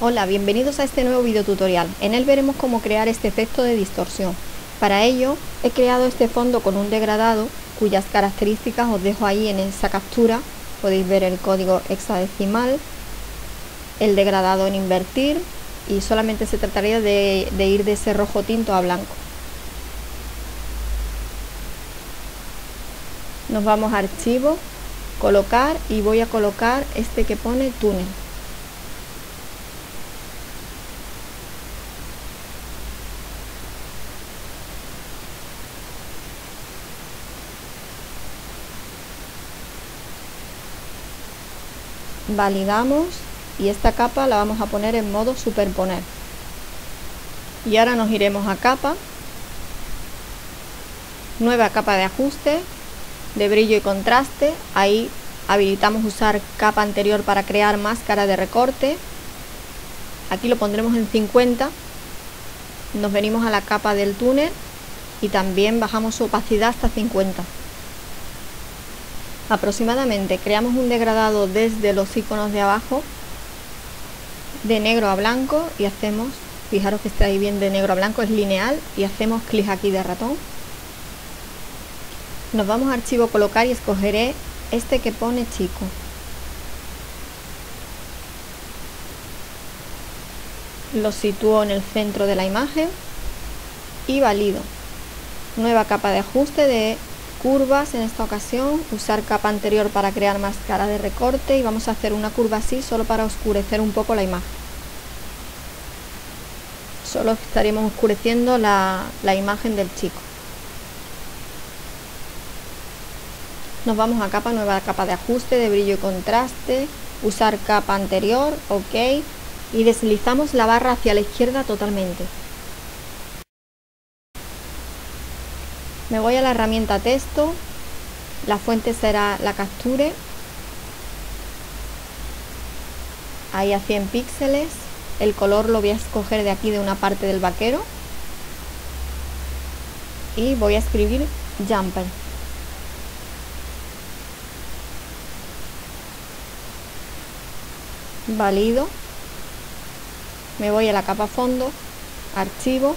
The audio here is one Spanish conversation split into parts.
Hola, bienvenidos a este nuevo video tutorial. En él veremos cómo crear este efecto de distorsión. Para ello he creado este fondo con un degradado cuyas características os dejo ahí en esa captura. Podéis ver el código hexadecimal, el degradado en invertir y solamente se trataría de, de ir de ese rojo tinto a blanco. Nos vamos a archivo, colocar y voy a colocar este que pone túnel. Validamos y esta capa la vamos a poner en modo superponer. Y ahora nos iremos a capa. Nueva capa de ajuste de brillo y contraste. Ahí habilitamos usar capa anterior para crear máscara de recorte. Aquí lo pondremos en 50 nos venimos a la capa del túnel y también bajamos su opacidad hasta 50 aproximadamente creamos un degradado desde los iconos de abajo de negro a blanco y hacemos fijaros que está ahí bien de negro a blanco es lineal y hacemos clic aquí de ratón. Nos vamos a archivo colocar y escogeré este que pone chico. Lo sitúo en el centro de la imagen y valido. Nueva capa de ajuste de curvas en esta ocasión, usar capa anterior para crear máscara de recorte y vamos a hacer una curva así solo para oscurecer un poco la imagen. Solo estaríamos oscureciendo la, la imagen del chico. Nos vamos a capa, nueva capa de ajuste, de brillo y contraste, usar capa anterior, ok, y deslizamos la barra hacia la izquierda totalmente. Me voy a la herramienta texto, la fuente será la capture, ahí a 100 píxeles, el color lo voy a escoger de aquí de una parte del vaquero. Y voy a escribir jumper. Valido, me voy a la capa fondo, archivo,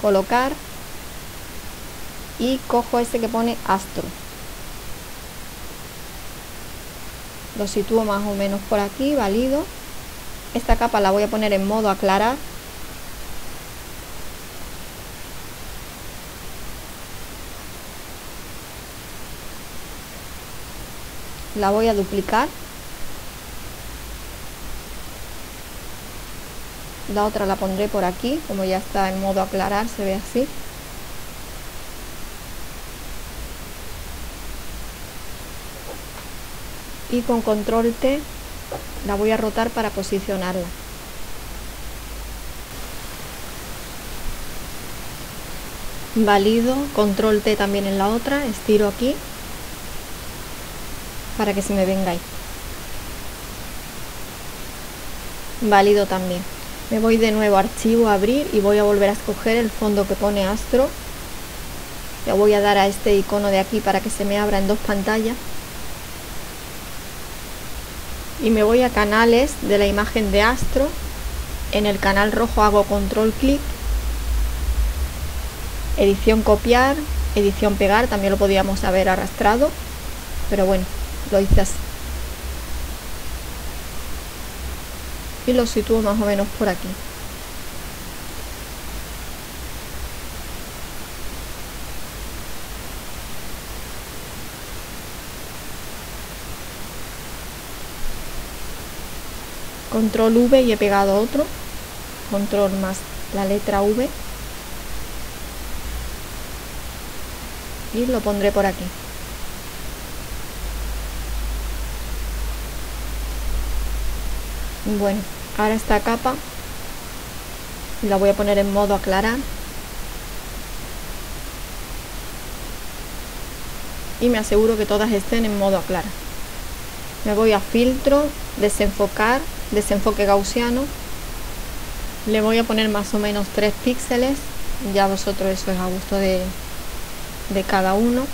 colocar y cojo este que pone astro. Lo sitúo más o menos por aquí, válido esta capa la voy a poner en modo aclarar. La voy a duplicar. La otra la pondré por aquí como ya está en modo aclarar se ve así y con control T la voy a rotar para posicionarla. Valido, control T también en la otra, estiro aquí para que se me venga ahí. Válido también. Me voy de nuevo a archivo, a abrir y voy a volver a escoger el fondo que pone astro. Le voy a dar a este icono de aquí para que se me abra en dos pantallas y me voy a canales de la imagen de astro. En el canal rojo hago control clic. Edición copiar edición pegar también lo podíamos haber arrastrado pero bueno lo hice así. Y lo sitúo más o menos por aquí control V y he pegado otro. Control más la letra V. Y lo pondré por aquí. Bueno ahora esta capa la voy a poner en modo aclarar. Y me aseguro que todas estén en modo aclarar. Me voy a filtro desenfocar desenfoque gaussiano le voy a poner más o menos 3 píxeles ya vosotros eso es a gusto de, de cada uno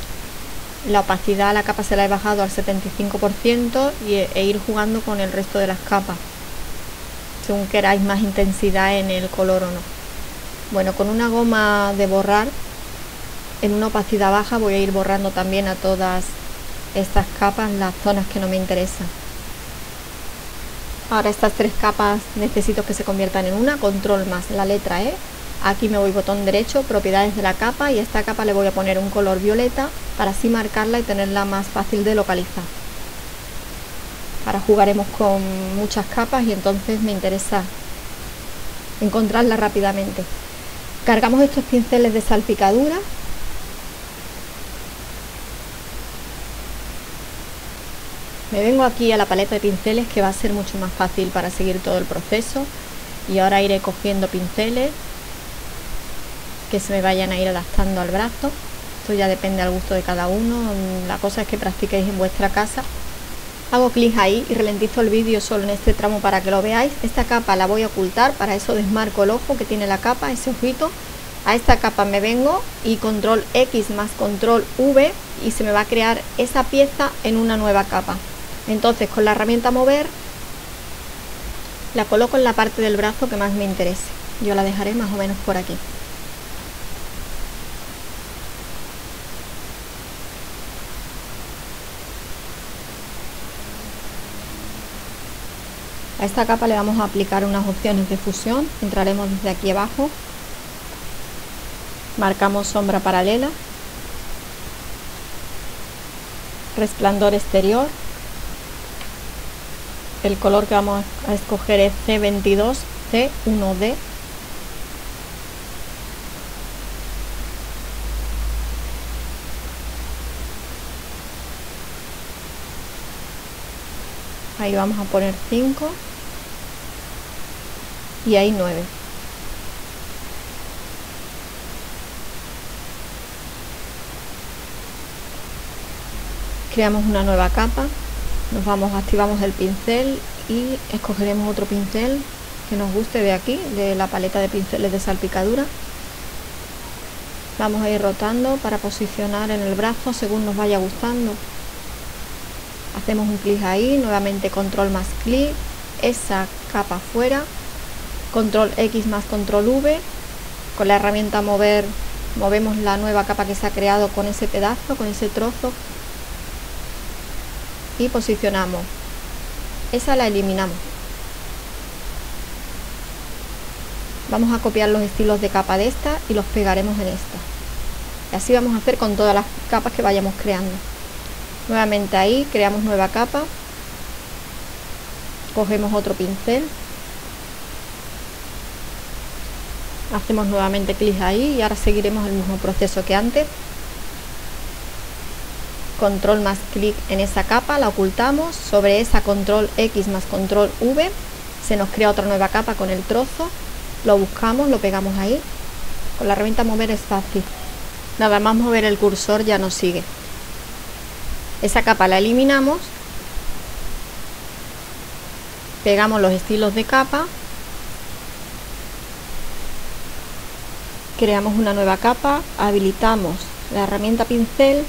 la opacidad la capa se la he bajado al 75% y, e ir jugando con el resto de las capas según queráis más intensidad en el color o no. Bueno, con una goma de borrar en una opacidad baja voy a ir borrando también a todas estas capas las zonas que no me interesan. Ahora estas tres capas necesito que se conviertan en una, control más la letra E. Aquí me voy botón derecho, propiedades de la capa y a esta capa le voy a poner un color violeta para así marcarla y tenerla más fácil de localizar. Ahora jugaremos con muchas capas y entonces me interesa encontrarla rápidamente. Cargamos estos pinceles de salpicadura Me vengo aquí a la paleta de pinceles que va a ser mucho más fácil para seguir todo el proceso y ahora iré cogiendo pinceles que se me vayan a ir adaptando al brazo. Esto ya depende al gusto de cada uno, la cosa es que practiquéis en vuestra casa. Hago clic ahí y ralentizo el vídeo solo en este tramo para que lo veáis. Esta capa la voy a ocultar, para eso desmarco el ojo que tiene la capa, ese ojito. A esta capa me vengo y control X más control V y se me va a crear esa pieza en una nueva capa. Entonces con la herramienta mover la coloco en la parte del brazo que más me interese. Yo la dejaré más o menos por aquí. A esta capa le vamos a aplicar unas opciones de fusión. Entraremos desde aquí abajo. Marcamos sombra paralela. Resplandor exterior el color que vamos a escoger es C22, C1D. Ahí vamos a poner 5 y ahí 9. Creamos una nueva capa nos vamos, activamos el pincel y escogeremos otro pincel que nos guste de aquí, de la paleta de pinceles de salpicadura. Vamos a ir rotando para posicionar en el brazo según nos vaya gustando. Hacemos un clic ahí, nuevamente control más clic, esa capa fuera, control X más control V, con la herramienta mover movemos la nueva capa que se ha creado con ese pedazo, con ese trozo y posicionamos. Esa la eliminamos. Vamos a copiar los estilos de capa de esta y los pegaremos en esta. Y así vamos a hacer con todas las capas que vayamos creando. Nuevamente ahí creamos nueva capa. Cogemos otro pincel. Hacemos nuevamente clic ahí y ahora seguiremos el mismo proceso que antes control más clic en esa capa, la ocultamos, sobre esa control X más control V, se nos crea otra nueva capa con el trozo, lo buscamos, lo pegamos ahí, con la herramienta mover es fácil, nada más mover el cursor ya nos sigue. Esa capa la eliminamos, pegamos los estilos de capa, creamos una nueva capa, habilitamos la herramienta pincel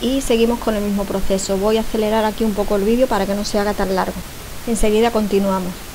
y seguimos con el mismo proceso. Voy a acelerar aquí un poco el vídeo para que no se haga tan largo. Enseguida continuamos.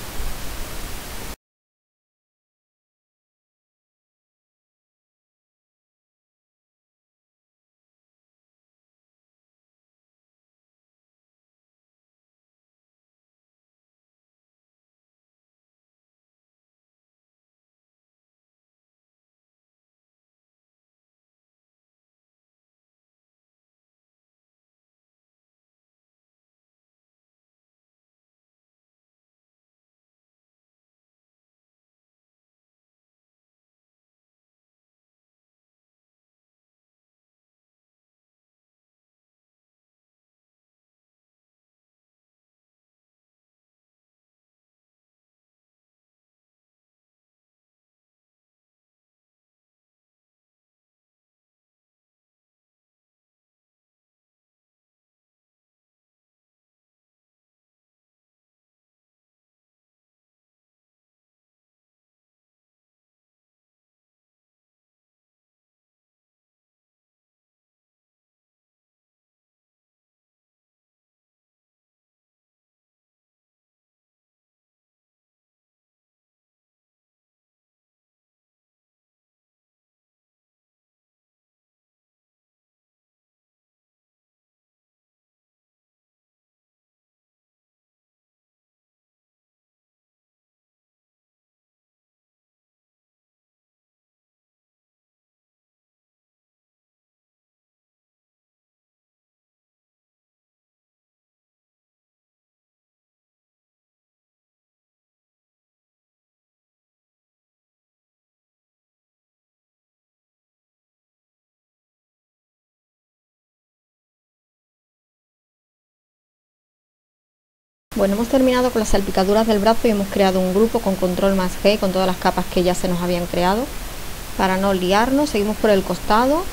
Bueno, hemos terminado con las salpicaduras del brazo y hemos creado un grupo con control más G, con todas las capas que ya se nos habían creado. Para no liarnos, seguimos por el costado.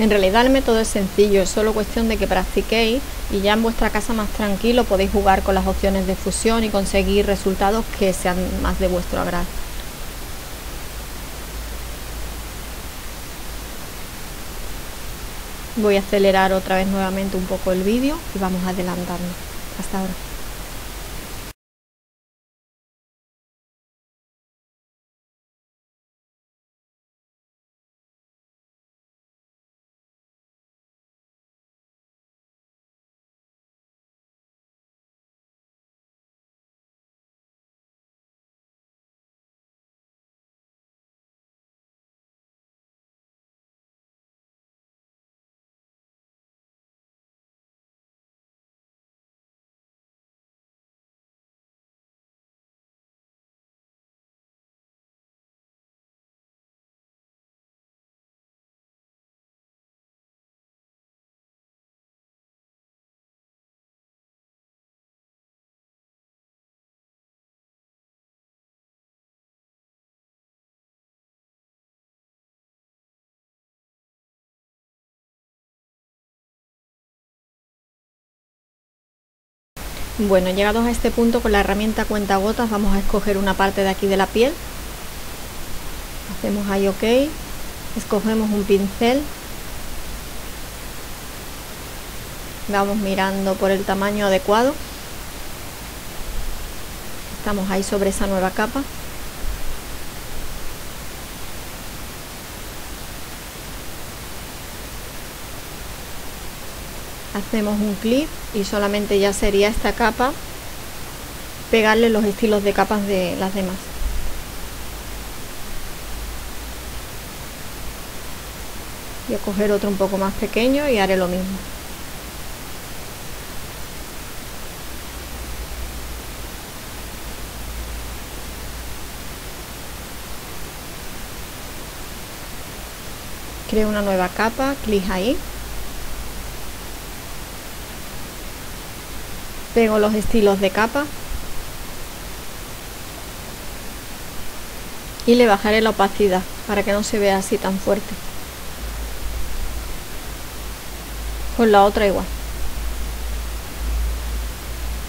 En realidad el método es sencillo, es solo cuestión de que practiquéis y ya en vuestra casa más tranquilo podéis jugar con las opciones de fusión y conseguir resultados que sean más de vuestro agrado. Voy a acelerar otra vez nuevamente un poco el vídeo y vamos adelantando. Hasta ahora. Bueno, llegados a este punto con la herramienta cuenta gotas vamos a escoger una parte de aquí de la piel. Hacemos ahí OK. Escogemos un pincel. Vamos mirando por el tamaño adecuado. Estamos ahí sobre esa nueva capa. Hacemos un clip y solamente ya sería esta capa pegarle los estilos de capas de las demás. Voy a coger otro un poco más pequeño y haré lo mismo. Creo una nueva capa clic ahí pego los estilos de capa. Y le bajaré la opacidad para que no se vea así tan fuerte. Con la otra igual.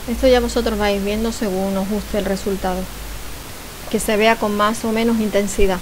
Esto ya vosotros vais viendo según os guste el resultado. Que se vea con más o menos intensidad